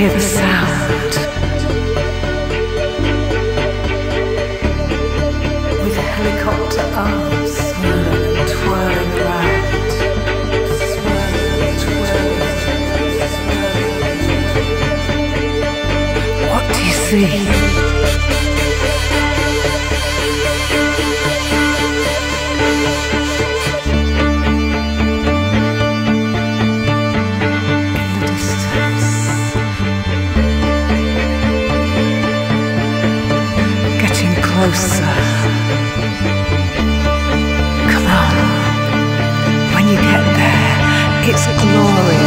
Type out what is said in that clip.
hear the sound. With helicopter arms swirling and twirling around. Swirling, twirling, swirling. What do you see? Closer. Come on. When you get there, it's glorious.